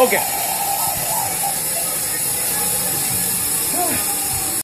Okay.